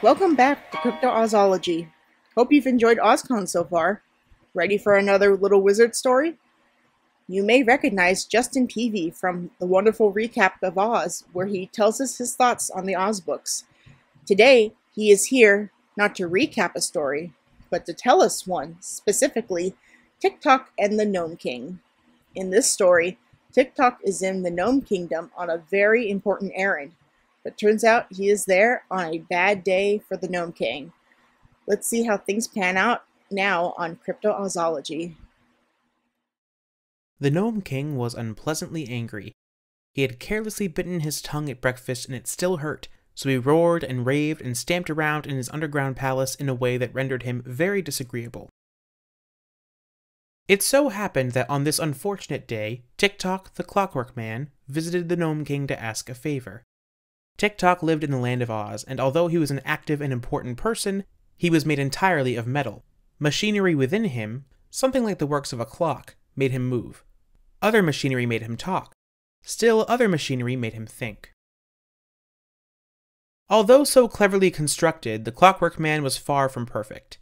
Welcome back to Crypto-Oz-Ology. Hope you've enjoyed OzCon so far. Ready for another little wizard story? You may recognize Justin Peavey from the wonderful recap of Oz, where he tells us his thoughts on the Oz books. Today, he is here not to recap a story, but to tell us one, specifically Tik-Tok and the Nome King. In this story, Tik-Tok is in the Nome Kingdom on a very important errand, but turns out he is there on a bad day for the Nome King. Let's see how things pan out now on Crypto-Oz-Ology. The Nome King was unpleasantly angry. He had carelessly bitten his tongue at breakfast and it still hurt, so he roared and raved and stamped around in his underground palace in a way that rendered him very disagreeable. It so happened that on this unfortunate day, Tik-Tok, the Clockwork Man, visited the Nome King to ask a favor. Tik-Tok lived in the land of Oz, and although he was an active and important person, he was made entirely of metal. Machinery within him, something like the works of a clock, made him move. Other machinery made him talk. Still other machinery made him think. Although so cleverly constructed, the Clockwork Man was far from perfect.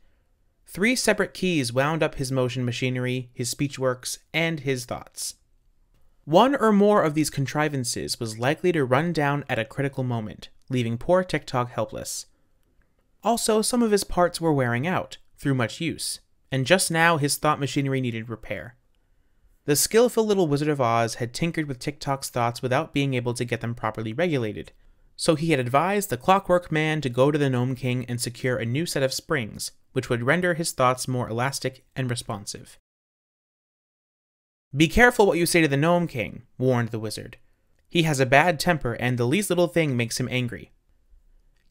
Three separate keys wound up his motion machinery, his speech works, and his thoughts. One or more of these contrivances was likely to run down at a critical moment, leaving poor Tik-Tok helpless. Also, some of his parts were wearing out, through much use, and just now his thought machinery needed repair. The skillful little Wizard of Oz had tinkered with Tik-Tok's thoughts without being able to get them properly regulated, so he had advised the Clockwork Man to go to the Nome King and secure a new set of springs, which would render his thoughts more elastic and responsive. Be careful what you say to the Nome King, warned the wizard. He has a bad temper, and the least little thing makes him angry.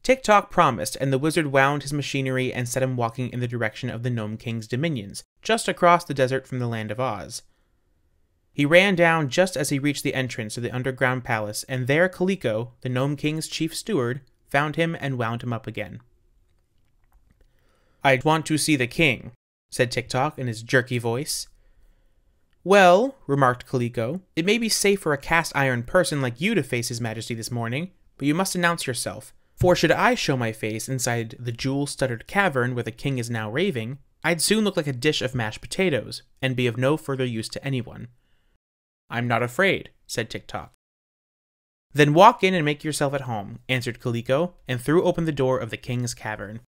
Tik-Tok promised, and the wizard wound his machinery and set him walking in the direction of the Nome King's dominions, just across the desert from the land of Oz. He ran down just as he reached the entrance to the underground palace, and there Kaliko, the Nome King's chief steward, found him and wound him up again. I want to see the king, said Tik-Tok in his jerky voice. Well, remarked Kaliko, it may be safe for a cast iron person like you to face His Majesty this morning, but you must announce yourself. For should I show my face inside the jewel studded cavern where the king is now raving, I'd soon look like a dish of mashed potatoes, and be of no further use to anyone. I'm not afraid, said Tik-Tok. Then walk in and make yourself at home, answered Kaliko, and threw open the door of the king's cavern.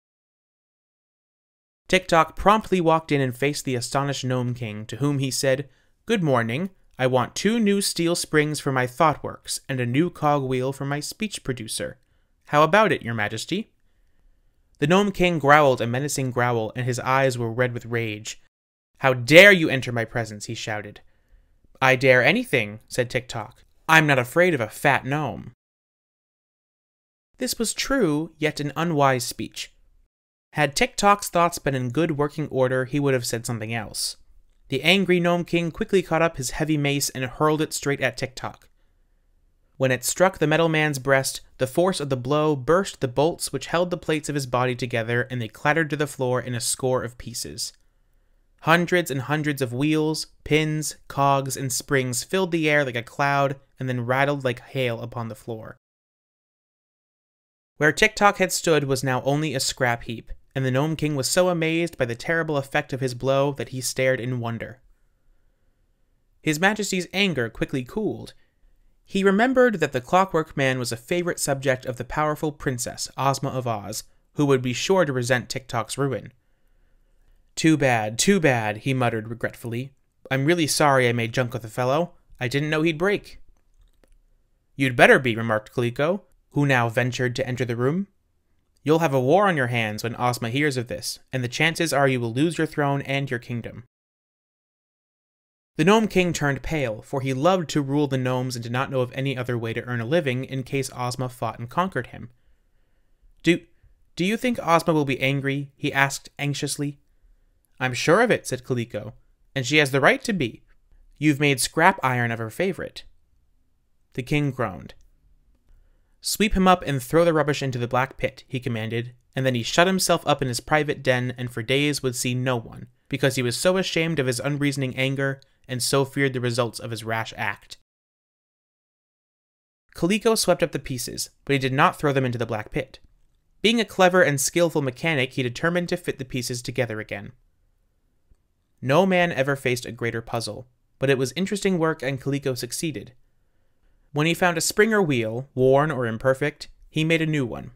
Tik-Tok promptly walked in and faced the astonished Nome King, to whom he said, Good morning. I want two new steel springs for my ThoughtWorks and a new cogwheel for my speech producer. How about it, Your Majesty? The Nome King growled a menacing growl, and his eyes were red with rage. How dare you enter my presence? he shouted. I dare anything, said Tik-Tok. I'm not afraid of a fat gnome. This was true, yet an unwise speech. Had Tik-Tok's thoughts been in good working order, he would have said something else. The angry Nome King quickly caught up his heavy mace and hurled it straight at Tik-Tok. When it struck the metal man's breast, the force of the blow burst the bolts which held the plates of his body together and they clattered to the floor in a score of pieces. Hundreds and hundreds of wheels, pins, cogs, and springs filled the air like a cloud and then rattled like hail upon the floor. Where Tik-Tok had stood was now only a scrap heap, and the Nome King was so amazed by the terrible effect of his blow that he stared in wonder. His Majesty's anger quickly cooled. He remembered that the Clockwork Man was a favorite subject of the powerful princess, Ozma of Oz, who would be sure to resent Tik-Tok's ruin. Too bad, too bad, he muttered regretfully. I'm really sorry I made junk with the fellow. I didn't know he'd break. You'd better be, remarked Kaliko, who now ventured to enter the room. You'll have a war on your hands when Ozma hears of this, and the chances are you will lose your throne and your kingdom. The Nome King turned pale, for he loved to rule the gnomes and did not know of any other way to earn a living in case Ozma fought and conquered him. Do, do you think Ozma will be angry? he asked anxiously. I'm sure of it, said Kaliko, and she has the right to be. You've made scrap iron of her favorite. The king groaned. Sweep him up and throw the rubbish into the black pit, he commanded, and then he shut himself up in his private den and for days would see no one, because he was so ashamed of his unreasoning anger and so feared the results of his rash act. Kaliko swept up the pieces, but he did not throw them into the black pit. Being a clever and skillful mechanic, he determined to fit the pieces together again. No man ever faced a greater puzzle, but it was interesting work and Kaliko succeeded. When he found a spring or wheel, worn or imperfect, he made a new one.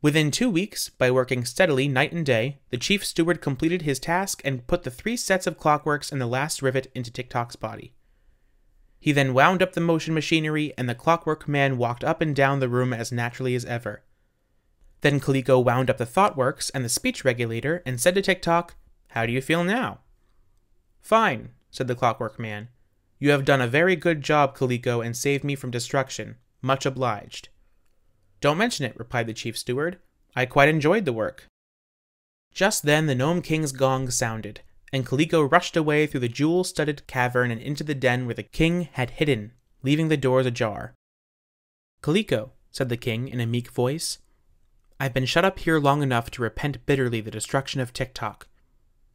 Within two weeks, by working steadily night and day, the chief steward completed his task and put the three sets of clockworks and the last rivet into Tik-Tok's body. He then wound up the motion machinery, and the clockwork man walked up and down the room as naturally as ever. Then Kaliko wound up the thoughtworks and the speech regulator and said to Tik-Tok, How do you feel now? Fine, said the clockwork man. You have done a very good job, Kaliko, and saved me from destruction. Much obliged. Don't mention it, replied the chief steward. I quite enjoyed the work. Just then the Nome King's gong sounded, and Kaliko rushed away through the jewel studded cavern and into the den where the king had hidden, leaving the doors ajar. Kaliko, said the king in a meek voice, I've been shut up here long enough to repent bitterly the destruction of Tik-Tok.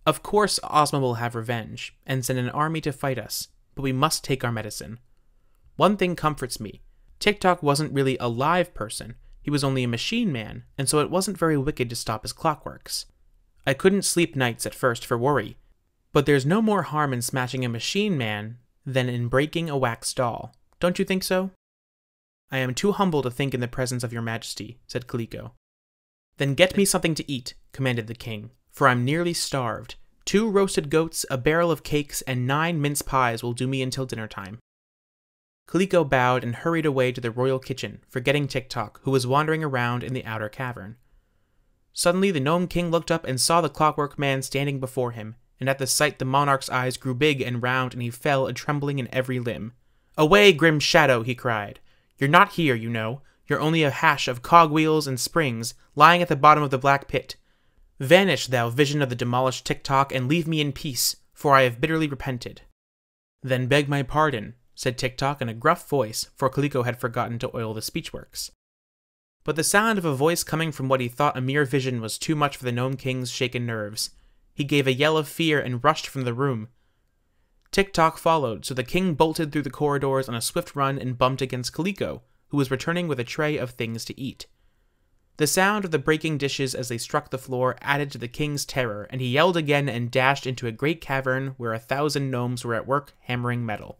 Of course, Ozma will have revenge and send an army to fight us, but we must take our medicine. One thing comforts me Tik-Tok wasn't really a live person, he was only a machine man, and so it wasn't very wicked to stop his clockworks. I couldn't sleep nights at first for worry, but there's no more harm in smashing a machine man than in breaking a wax doll. Don't you think so? I am too humble to think in the presence of your majesty, said Kaliko. Then get me something to eat, commanded the king, for I'm nearly starved. Two roasted goats, a barrel of cakes, and nine mince pies will do me until dinner time. Kaliko bowed and hurried away to the royal kitchen, forgetting Tik-Tok, who was wandering around in the outer cavern. Suddenly the Nome King looked up and saw the clockwork man standing before him, and at the sight the monarch's eyes grew big and round and he fell a trembling in every limb. Away, grim shadow, he cried. You're not here, you know. You're only a hash of cogwheels and springs lying at the bottom of the black pit. Vanish, thou vision of the demolished Tik-Tok, and leave me in peace, for I have bitterly repented. Then beg my pardon, said Tik-Tok in a gruff voice, for Kaliko had forgotten to oil the speechworks. But the sound of a voice coming from what he thought a mere vision was too much for the Nome King's shaken nerves. He gave a yell of fear and rushed from the room. Tik-Tok followed, so the king bolted through the corridors on a swift run and bumped against Kaliko, who was returning with a tray of things to eat. The sound of the breaking dishes as they struck the floor added to the king's terror, and he yelled again and dashed into a great cavern where a thousand gnomes were at work hammering metal.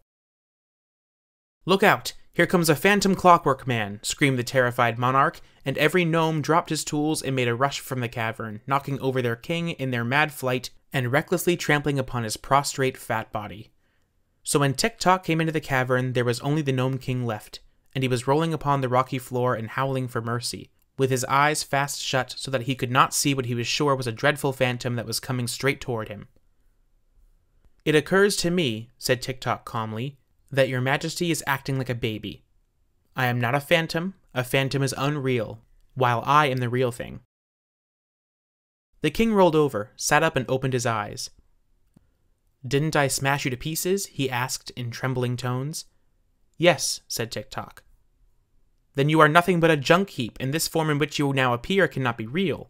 Look out! Here comes a phantom clockwork man! screamed the terrified monarch, and every gnome dropped his tools and made a rush from the cavern, knocking over their king in their mad flight and recklessly trampling upon his prostrate fat body. So when Tik-Tok came into the cavern, there was only the Nome King left, and he was rolling upon the rocky floor and howling for mercy, with his eyes fast shut so that he could not see what he was sure was a dreadful phantom that was coming straight toward him. It occurs to me, said Tik-Tok calmly, that your majesty is acting like a baby. I am not a phantom, a phantom is unreal, while I am the real thing. The king rolled over, sat up, and opened his eyes. Didn't I smash you to pieces? he asked in trembling tones. Yes, said Tik-Tok. Then you are nothing but a junk heap, and this form in which you now appear cannot be real.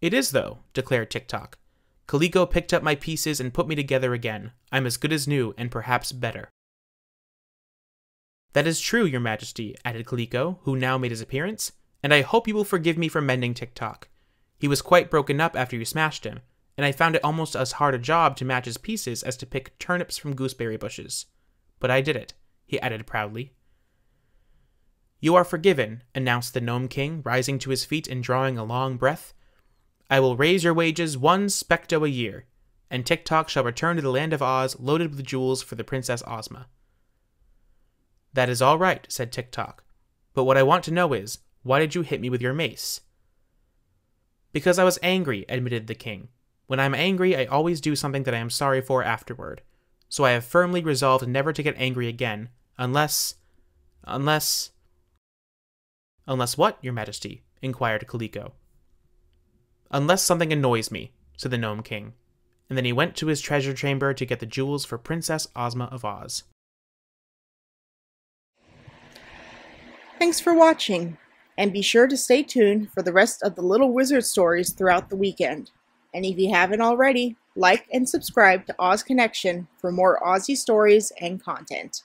It is, though, declared Tik-Tok. Kaliko picked up my pieces and put me together again. I'm as good as new, and perhaps better. That is true, your majesty, added Kaliko, who now made his appearance, and I hope you will forgive me for mending Tik-Tok. He was quite broken up after you smashed him, and I found it almost as hard a job to match his pieces as to pick turnips from gooseberry bushes. But I did it, he added proudly. You are forgiven, announced the Nome King, rising to his feet and drawing a long breath. I will raise your wages one specto a year, and Tik-Tok shall return to the land of Oz loaded with jewels for the Princess Ozma. That is all right, said Tik-Tok. But what I want to know is, why did you hit me with your mace? Because I was angry, admitted the king. When I am angry, I always do something that I am sorry for afterward. So I have firmly resolved never to get angry again, unless. unless. Unless what, your majesty? inquired Kaliko. Unless something annoys me, said the Nome King, and then he went to his treasure chamber to get the jewels for Princess Ozma of Oz. Thanks for watching, and be sure to stay tuned for the rest of the Little Wizard stories throughout the weekend. And if you haven't already, like and subscribe to Oz Connection for more Aussie stories and content.